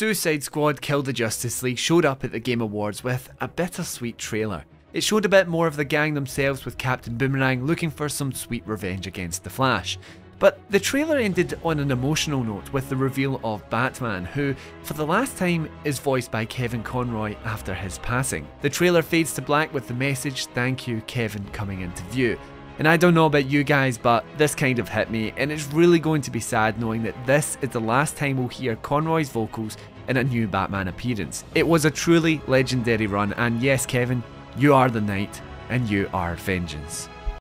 Suicide Squad Kill the Justice League showed up at the Game Awards with a bittersweet trailer. It showed a bit more of the gang themselves with Captain Boomerang looking for some sweet revenge against the Flash. But the trailer ended on an emotional note with the reveal of Batman, who, for the last time, is voiced by Kevin Conroy after his passing. The trailer fades to black with the message, Thank you, Kevin, coming into view. And I don't know about you guys, but this kind of hit me, and it's really going to be sad knowing that this is the last time we'll hear Conroy's vocals in a new Batman appearance. It was a truly legendary run, and yes, Kevin, you are the knight, and you are vengeance.